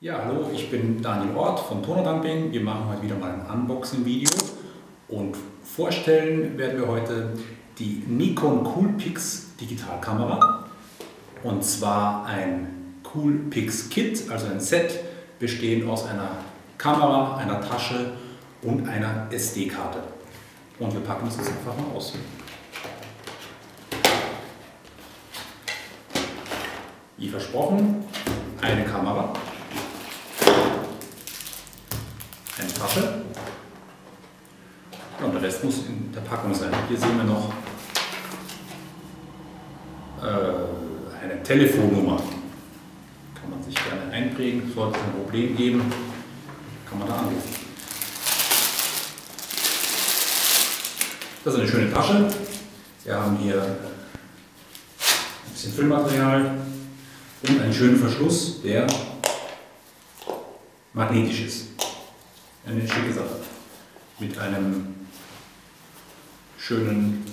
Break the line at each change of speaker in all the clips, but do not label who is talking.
Ja, hallo, ich bin Daniel Ort von Tonerdumping. Wir machen heute wieder mal ein Unboxing-Video und vorstellen werden wir heute die Nikon Coolpix Digitalkamera und zwar ein Coolpix Kit, also ein Set bestehend aus einer Kamera, einer Tasche und einer SD-Karte. Und wir packen das jetzt einfach mal aus. Wie versprochen, eine Kamera, Tasche und der Rest muss in der Packung sein. Hier sehen wir noch äh, eine Telefonnummer. Kann man sich gerne einprägen, sollte es ein Problem geben, kann man da anrufen. Das ist eine schöne Tasche. Wir haben hier ein bisschen Füllmaterial und einen schönen Verschluss, der magnetisch ist. Eine schicke Sache. Mit einem schönen,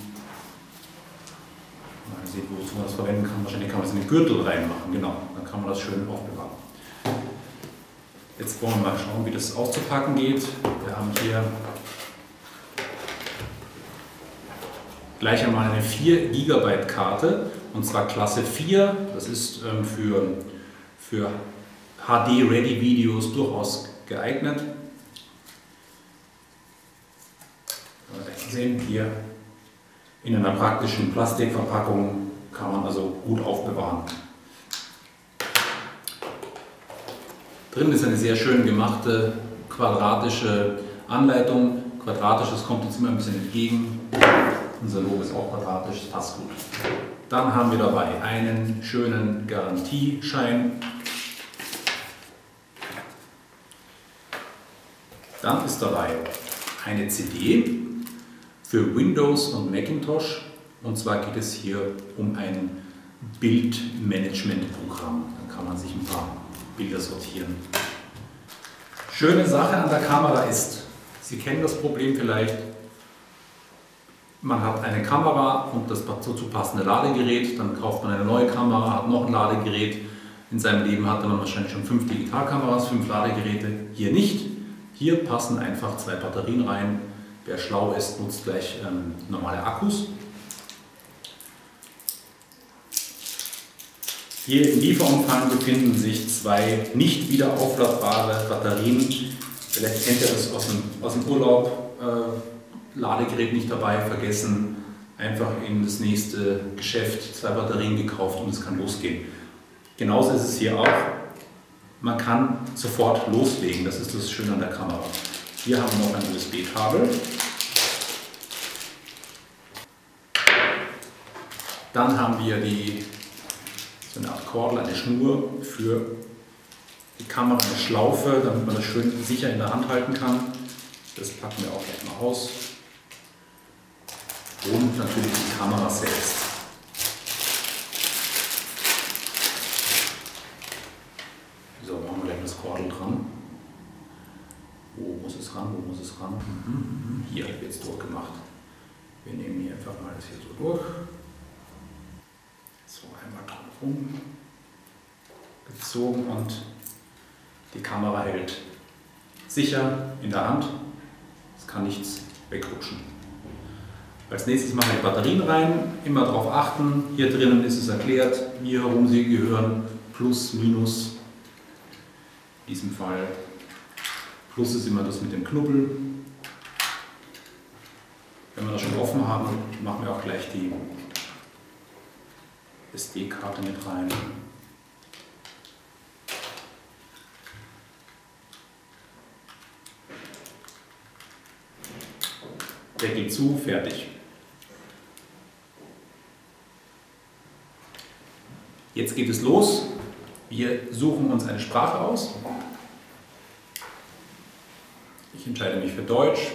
mal sehen, wozu man das verwenden kann. Wahrscheinlich kann man es in den Gürtel reinmachen, genau. Dann kann man das schön aufbewahren. Jetzt wollen wir mal schauen, wie das auszupacken geht. Wir haben hier gleich einmal eine 4 GB Karte und zwar Klasse 4. Das ist ähm, für, für HD-Ready-Videos durchaus geeignet. Sehen hier in einer praktischen Plastikverpackung kann man also gut aufbewahren. Drin ist eine sehr schön gemachte quadratische Anleitung. Quadratisch, das kommt uns immer ein bisschen entgegen. Unser Logo ist auch quadratisch, das passt gut. Dann haben wir dabei einen schönen Garantieschein. Dann ist dabei eine CD für Windows und Macintosh. Und zwar geht es hier um ein Bildmanagement-Programm. Da kann man sich ein paar Bilder sortieren. Schöne Sache an der Kamera ist, Sie kennen das Problem vielleicht, man hat eine Kamera und das dazu passende Ladegerät, dann kauft man eine neue Kamera, hat noch ein Ladegerät. In seinem Leben hatte man wahrscheinlich schon fünf Digitalkameras, fünf Ladegeräte. Hier nicht. Hier passen einfach zwei Batterien rein. Wer schlau ist, nutzt gleich ähm, normale Akkus. Hier im Lieferumfang befinden sich zwei nicht wieder aufladbare Batterien. Vielleicht kennt ihr das aus dem, aus dem Urlaub. Äh, Ladegerät nicht dabei, vergessen, einfach in das nächste Geschäft zwei Batterien gekauft und es kann losgehen. Genauso ist es hier auch. Man kann sofort loslegen, das ist das Schöne an der Kamera. Hier haben wir noch ein USB-Kabel. Dann haben wir die, so eine Art Kordel, eine Schnur für die Kamera, eine Schlaufe, damit man das schön sicher in der Hand halten kann. Das packen wir auch gleich mal aus und natürlich die Kamera selbst. So, machen wir gleich das Kordel dran. Wo muss ran? Wo muss es ran? Mhm, hier wird es durchgemacht. Wir nehmen hier einfach mal das hier so durch. So, einmal dran rum gezogen und die Kamera hält sicher in der Hand. Es kann nichts wegrutschen. Als nächstes machen wir Batterien rein. Immer darauf achten. Hier drinnen ist es erklärt, wie herum sie gehören. Plus, Minus. In diesem Fall Plus ist immer das mit dem Knubbel. Wenn wir das schon offen haben, machen wir auch gleich die SD-Karte mit rein. Deckel zu, fertig. Jetzt geht es los. Wir suchen uns eine Sprache aus. Ich entscheide mich für Deutsch.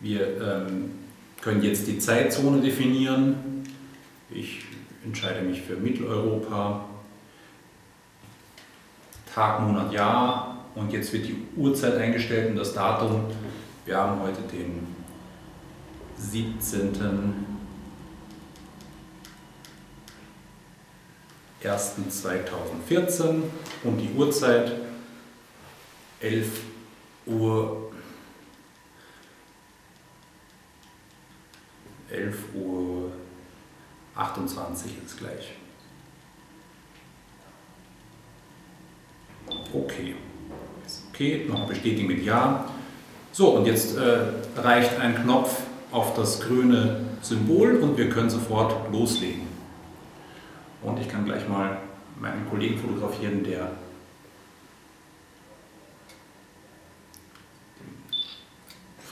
Wir ähm, können jetzt die Zeitzone definieren. Ich entscheide mich für Mitteleuropa. Tag, Monat, Jahr. Und jetzt wird die Uhrzeit eingestellt und das Datum. Wir haben heute den 17. 1.1.2014 und die Uhrzeit 11 Uhr 11 Uhr 28 ist gleich. Okay. Okay, noch bestätigen mit Ja. So, und jetzt äh, reicht ein Knopf auf das grüne Symbol und wir können sofort loslegen. Und ich kann gleich mal meinen Kollegen fotografieren, der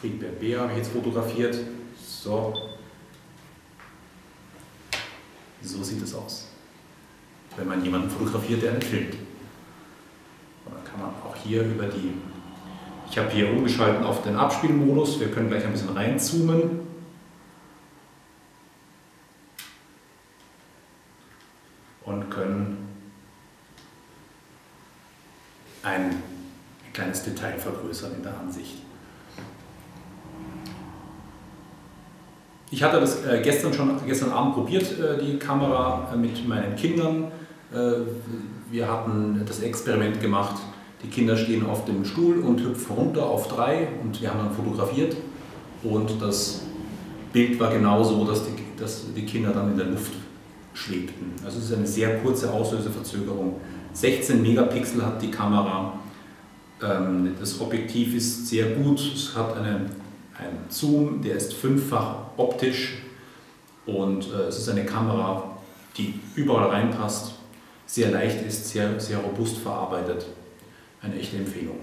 Friedberg Bär habe ich jetzt fotografiert. So. So sieht es aus, wenn man jemanden fotografiert, der einen filmt. Und dann kann man auch hier über die ich habe hier umgeschalten auf den Abspielmodus. Wir können gleich ein bisschen reinzoomen. Und können ein kleines Detail vergrößern in der Ansicht. Ich hatte das äh, gestern schon gestern Abend probiert, äh, die Kamera äh, mit meinen Kindern. Wir hatten das Experiment gemacht, die Kinder stehen auf dem Stuhl und hüpfen runter auf drei und wir haben dann fotografiert und das Bild war genau so, dass die, dass die Kinder dann in der Luft schwebten. Also es ist eine sehr kurze Auslöseverzögerung. 16 Megapixel hat die Kamera. Ähm, das Objektiv ist sehr gut. Es hat einen, einen Zoom, der ist fünffach optisch und äh, es ist eine Kamera, die überall reinpasst, sehr leicht ist, sehr, sehr robust verarbeitet eine echte Empfehlung.